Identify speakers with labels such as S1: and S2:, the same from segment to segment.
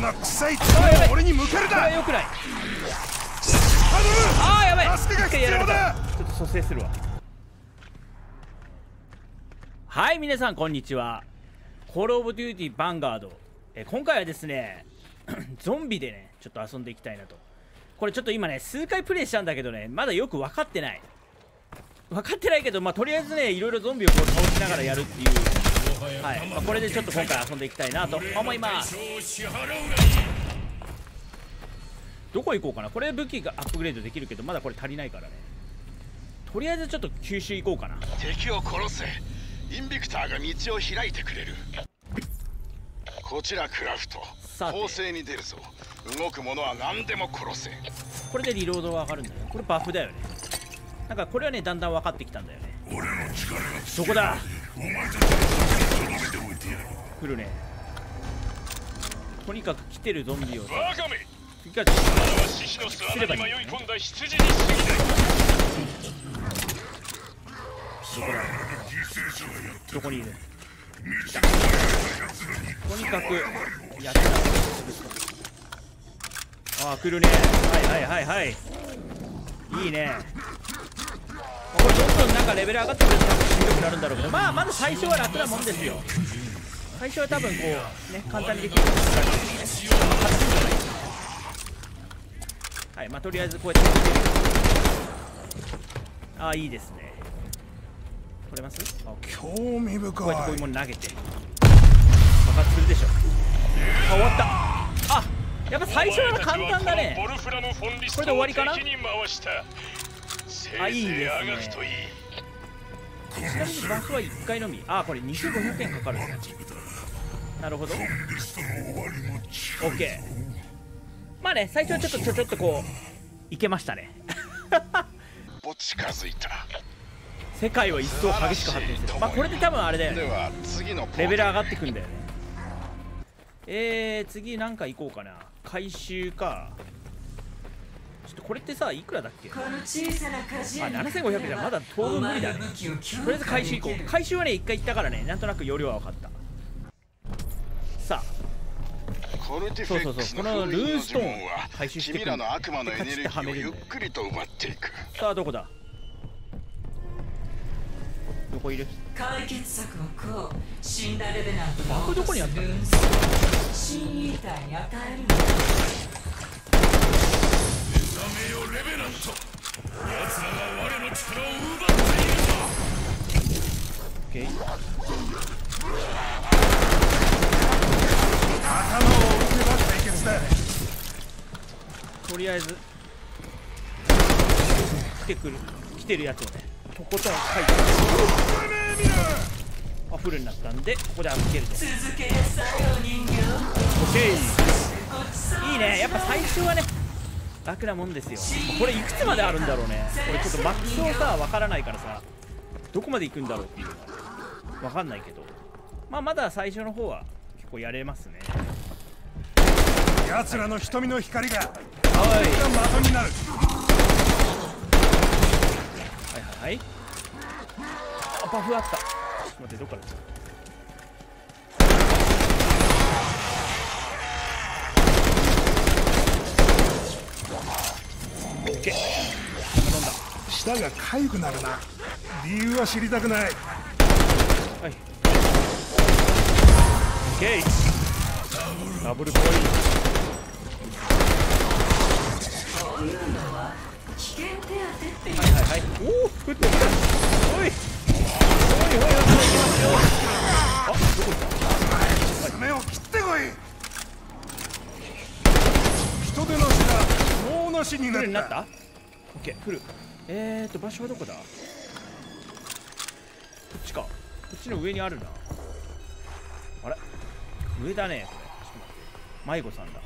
S1: の臭い爪を俺に向ける
S2: な。ああやばい
S1: 助けが必要だ。
S2: ちょっと蘇生するわ。はい皆さんこんにちは。コールオブデューティーバンガードえ今回はですね ゾンビでねちょっと遊んでいきたいなと。これちょっと今ね数回プレイしたんだけどねまだよく分かってない。分かってないけどまあとりあえずねいろいろゾンビをこう倒しながらやるっていうはい、まあ、これでちょっと今回遊んでいきたいなと思います。どこ行こうかな？これ武器がアップグレードできるけどまだこれ足りないからね。とりあえずちょっと吸収行こうかな。
S3: 敵を殺せ。インビクターが道を開いてくれる。こちらクラフト。攻勢に出るぞ。動く者は何でも殺せ。
S2: これでリロードが上がるんだよ。これバフだよね。なんかこれはねだんだん分かってきたんだよね。そこだ来るね。とにかく来てるゾンビをさ。
S4: バカめ
S2: 次から
S4: は獅子の巣穴に迷い込んだ羊に過ぎない
S2: どこだどこにいる？とにかくやってた。ああ来るね。はいはいはいはい。いいねこれどんどんなんかレベル上がってくるとしんどくなるんだろうけどまあまず最初は楽なもんですよ。最初は多分こうね簡単にできる。ないですね初じゃないはいまあとりあえずこうやってああいいですね。取れます？あ
S1: 興味深
S2: こうやってこういう
S1: い
S2: もの投げて。爆発するでしょ。あ終わった。あやっぱ最初は簡単だね。これで終わりかな？あいいですねちなみにバフは1回のみ。あこれ2500円かかるんだなるほど。OK まあね最初はちょっとちょちょっとこういけましたね。
S3: お近づいた
S2: 世界は一層激しく発展する。まあこれで多分あれだよね。レベル上がってくんだよね。えー、次なんか行こうかな。回収かちょっとこれってさいくらだっけ？
S5: この小さな鍛冶
S2: あ
S5: 屋に
S2: 7500じゃまだ当分無理だね。とりあえず回収行こう。回収はね一回行ったからねなんとなく容量は分かった。さ
S3: コルティフェックスの
S2: そうそうそうこのルーンストーン
S3: は
S2: 回収してく
S3: 君
S2: んだ
S3: らの悪魔のエネルギーをゆっくりと奪っていく。
S2: あさあどこだ？どこいる？
S5: 解決策はこう。死んだレベナント
S2: バフどこにあった？の
S5: ルーンストーン新イーターに与えるのだ
S2: オッケー
S1: 頭を打てば解決だ
S2: とりあえず。来てくる。来てるやつをね。とことん書いて。あフルになったんでここで預けると。
S5: 続け人形
S2: オッケーいいね。やっぱ最初はね楽なもんですよ。これいくつまであるんだろうね。これちょっとマックスをさわからないからさどこまで行くんだろうっていうのがわかんないけど。まあまだ最初の方は結構やれますね。
S1: 奴らの瞳の光が
S2: はい。
S1: が的になる。
S2: はいはいはい。あバフあった。ちょっと待ってどっから来た？ッケー頼んだ
S1: 舌が痒くなるな理由は知りたくない
S2: はい。オッ。ダブルボイ
S5: 危険手当てって
S2: はいはいはい。おお、降ってきた。おい。おいおいおい、行きますよ。あ、どこ行った？
S1: 爪を切ってこい人手のなしに
S2: な
S1: った？
S2: った。オッケー、フル。えーと、場所はどこだ？こっちか。こっちの上にあるな。あれ？上だね。これ。ちょっと待って。迷子さんだ。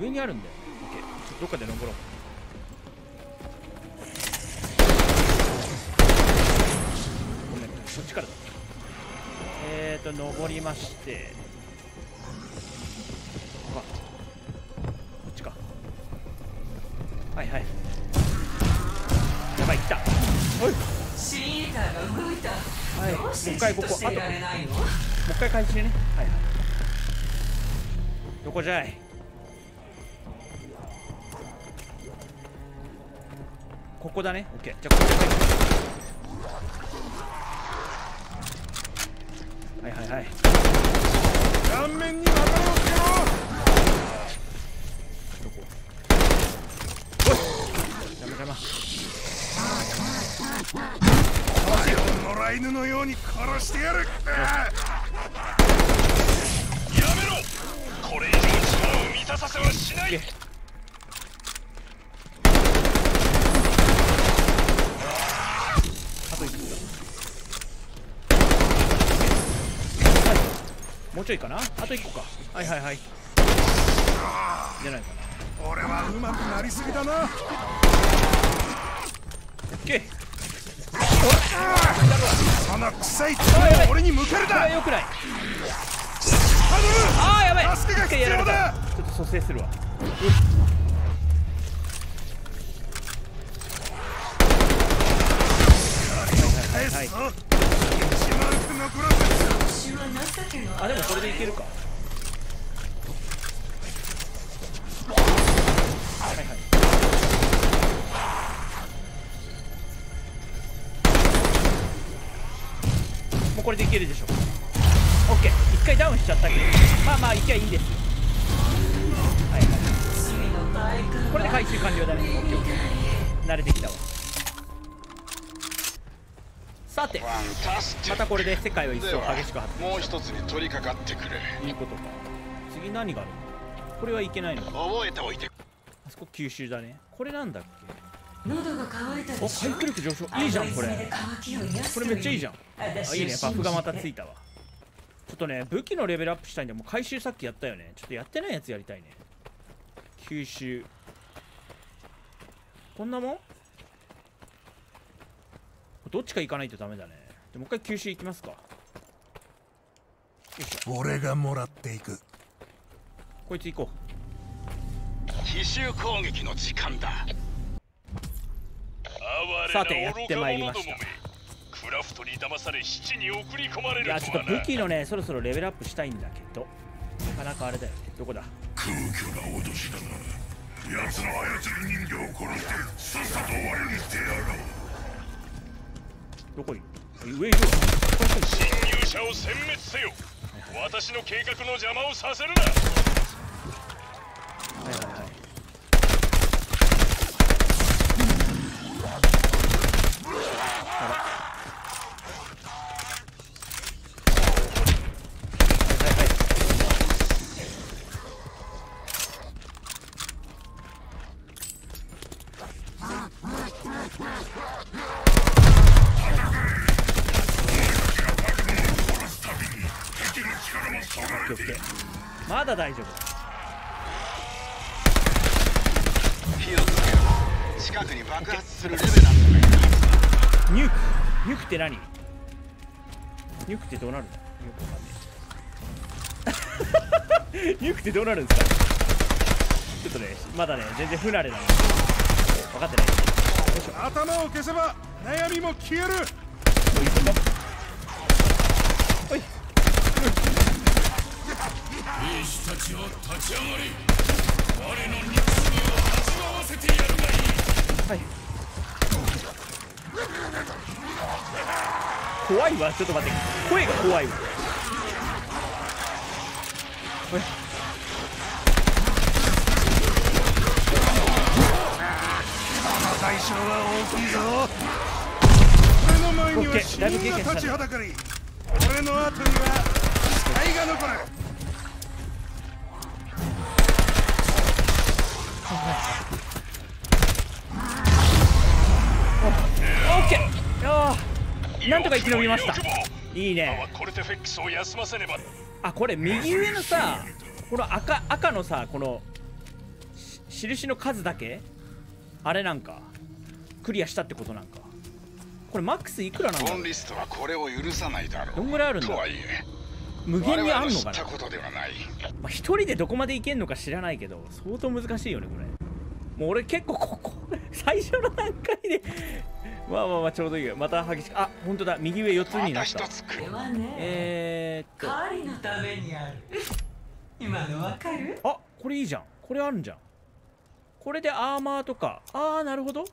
S2: 上にあるんだよ。オッケー。ちょっとどっかで登ろう。ごめん、こっちからだ。えーと、登りまして。はいはい。やばい、来た。おい。
S5: 新イーターが動いた
S2: はい。もう一回ここ、あと、もう一回回収ね。はいはい。どこじゃい？ここだねオッケーじゃあここはいはいはい
S1: 顔面に股をつけろ
S2: どこおい
S1: 野良犬のように殺してやる。
S4: やめろ。これ以上力を満たさせはしない。
S2: いけあと1個だ。はい。もうちょいかなあと1個か。はいはいはい。出ないかな。
S1: 俺はうまくなりすぎだな
S2: オッケー
S1: その臭い俺に向ける
S2: よくない。
S1: ハ
S2: あーやばい。
S1: 助けが必要だ
S2: ちょっと蘇生するわ。
S1: 返
S2: はい
S5: は情けの
S2: あでもこれでいけるかはいはいもうこれでいけるでしょ。オッケー。一回ダウンしちゃったけど。まあまあいけばいいです。はいはい。これで回収完了だね。慣れてきたわ。さてまたこれで世界を一層激しく発展
S3: もう一つに取り掛かってくれ。
S2: いいことか。次何があるの？これはいけないのか。
S3: 覚えておいて。
S2: あそこ吸収だね。これなんだっけ？
S5: 喉が渇いた
S2: お
S5: でしょ？
S2: 回復力上昇。いいじゃんこれ。これめっちゃいいじゃん。
S5: ん
S2: あいいね。バフがまたついたわ。ちょっとね武器のレベルアップしたいんでもう回収さっきやったよね。ちょっとやってないやつやりたいね。吸収。こんなもん？どっちか行かないとダメだね。でもう一回吸収行きますか。よいしょ。
S1: 俺がもらっていく。
S2: こいつ行こ
S3: 奇襲攻撃の時間だ
S2: さて
S4: な
S2: やってまいりました。
S4: クラフトに騙され七に送り込まれるとはな。
S2: やちょっと武器のねそろそろレベルアップしたいんだけどなかなかあれだよ。ねどこだ？
S1: 空虚な脅しだが奴の操り人形を殺してさっさと終わりにしてやろう。
S2: どこに？上いるよこの人に
S4: 侵入者を殲滅せよ。私の計画の邪魔をさせるな
S2: はいはいはいはいはいオッケーオッケーまだ大丈夫
S3: 火をつけろ。近くに爆発するレベナントがいる
S2: ニュークニュークって何？ニュークってどうなるの？よくわかんね。えニュークってどうなるんですか？ちょっとねまだね全然不慣れな。ので分かってない。
S1: 頭を消せば悩みも消える
S2: おい
S6: 兵士たちは立ち上がり我の憎しみを味わわせてやるがいい。
S2: はい怖いわ。ちょっと待って。声が怖いわ。おい。
S1: 代償は大きい。ぞ俺の前には
S2: オッケー。だいぶ経
S1: 死人が
S2: 験したね。
S1: 立ちはだかり俺の後には死体が残る
S2: なんとか生き延びました。いいね。
S4: コルテフェックスを休ませねば。
S2: あこれ右上のさこの赤赤のさこのし印の数だけ？あれなんかクリアしたってことなんか。これマックスいくらなんだろう？
S3: ボンリストはこれを許さないだろう。
S2: どんぐらいあるんだ？
S3: とはいえ
S2: 無限にあんのかな？
S3: 知ったことではない。
S2: まあ、一人でどこまでいけんのか知らないけど相当難しいよねこれ。もう俺結構ここ最初の段階でまあまあまあちょうどいいよ。また激しくあ本当だ。右上4つになった。
S5: これはね
S2: えー、っと。
S5: のためにある。今のわかる？
S2: あこれいいじゃん。これあるんじゃん。これでアーマーとか。ああなるほど。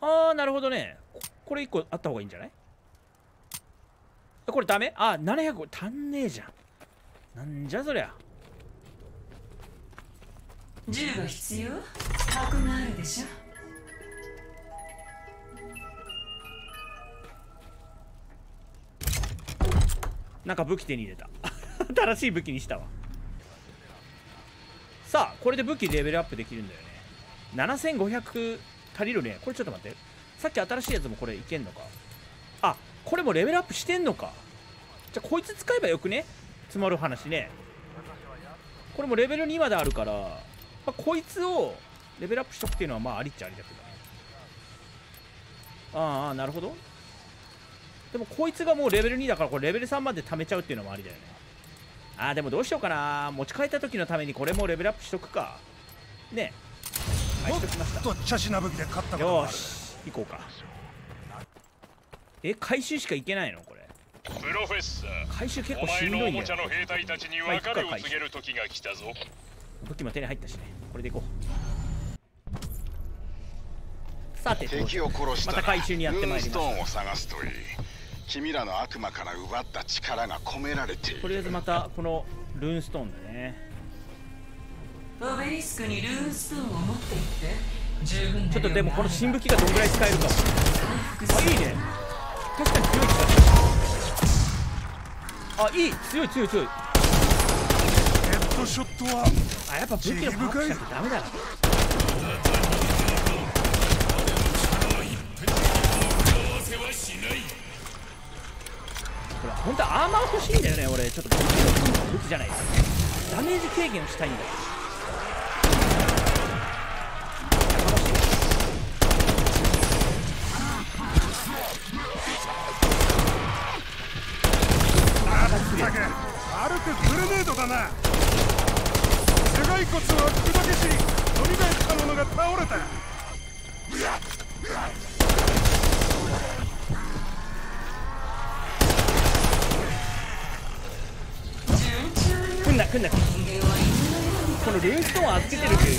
S2: ああなるほどね。ここれ1個あった方がいいんじゃない？あこれダメ？あ700足んねえじゃん。なんじゃそりゃ。
S5: 銃が必要？箱があるでしょ？
S2: なんか武器手に入れた。新しい武器にしたわ。さあこれで武器レベルアップできるんだよね。7500足りるね。これちょっと待って。さっき新しいやつもこれいけんのか。あこれもレベルアップしてんのか。じゃあこいつ使えばよくね？積もる話ね。これもレベル2まであるから、まあ、こいつをレベルアップしとくっていうのはまあありっちゃありだけどね。ああなるほど。でもこいつがもうレベル2だからこれレベル3まで貯めちゃうっていうのもありだよね。あーでもどうしようかな。持ち帰った時のためにこれもレベルアップしとくか。ね。はいしときました。
S1: と茶しな武器で勝ったことがある。
S2: よーし行こうか。え回収しか行けないの？これ。
S4: プロフェッサー
S2: 回収結
S4: お
S2: 構し
S4: 前
S2: んどいんだよ
S4: のおもちゃの兵隊たちに別れを告げる時が来たぞ。
S2: 武器も手に入ったしね。これでいこう。さて
S3: 敵を殺したら
S2: また回収にやってまいりました。
S3: ストーンを探すといい君らの悪魔から奪った力が込められている。
S2: とりあえずまたこのルーンストーンでね。
S5: オベリスクにルーンストーンを持って行って十分な。
S2: ちょっとでもこの新武器がどんぐらい使えるか。あいいね。確かに強い気がする。あいい。強い強い強い。
S1: ヘッドショットは
S2: あやっぱ武器のパワーアップしなきゃダメだな本当はアーマー欲しいんだよね俺。ちょっと武器の武器じゃないダメージ軽減をしたいんだよ。楽しい。
S1: だけ歩くグレネードだな。頭蓋骨は砕けし蘇った者が倒れた。
S2: 来んな来んなこのルーンストーンを預けてるっていう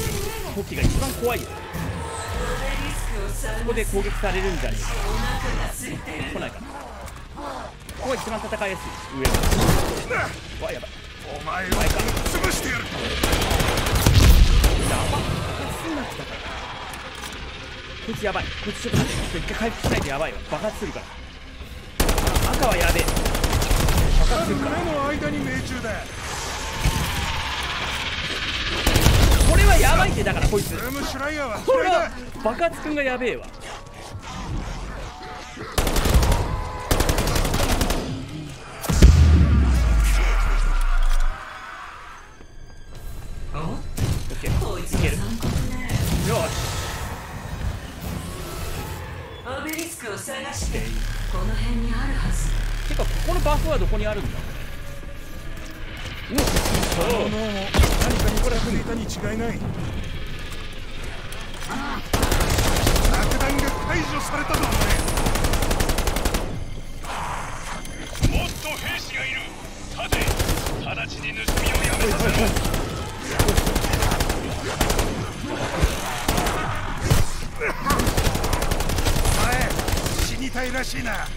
S2: 時が一番怖いよ。ここで攻撃されるんじゃねえか。来ないか。なここが一番戦いやすい。上がわやばい。
S1: お前を潰してやる。
S2: やばっ爆発になからこいつやばい。こいつちょっと待って。一回回復しないとやばいわ。爆発するから。赤はやべえ。爆発するから。
S1: 目の間に命中だ。
S2: これはやばいってだからこいつ。これは爆発くんがやべえわ
S1: 違いない。爆弾が解除されたぞお前。
S4: もっと兵士がいる立て直ちに盗みをやめさせろ
S1: お前死にたい。らしい。な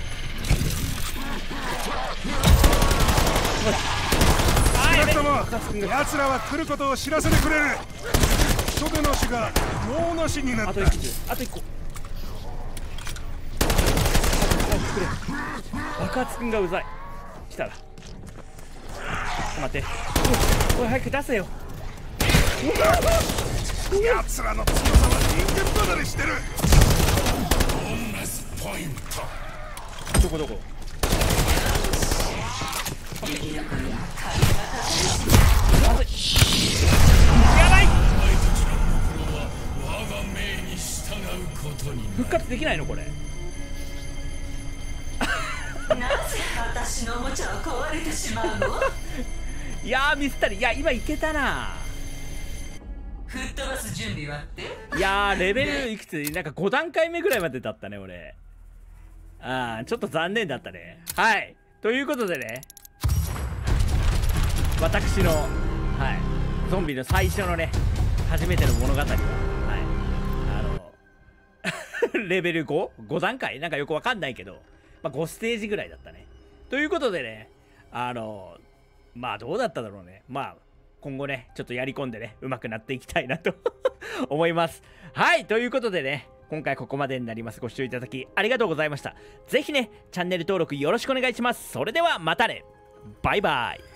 S1: 奴らは来ることを知らせてくれる。袖の死が脳の死にな
S2: あと
S1: った
S2: 1個。あと1個早くくれ。爆発くんがうざい。来たら。待って。おい早く出せよ。
S1: 奴らの強さは人間離れしてる。
S6: ポイント
S2: どこどこ？復活できないの？これ。
S5: なぜ私のおもちゃは壊れてしまうの？
S2: いやーミスったり。いや今いけたな。
S5: 吹っ飛ばす準備はって？
S2: いやーレベルいくつ？なんか5段階目ぐらいまでだったね俺。あーちょっと残念だったね。はい。ということでね。私の、はい、ゾンビの最初のね初めての物語は、はい、あの レベル 5?5 段階？なんかよくわかんないけど、まあ、5ステージぐらいだったね。ということでねあのまあどうだっただろうね。まあ今後ねちょっとやり込んでね上手くなっていきたいなと 思います。はいということでね今回ここまでになります。ご視聴いただきありがとうございました。ぜひねチャンネル登録よろしくお願いします。それではまたね。バイバイ。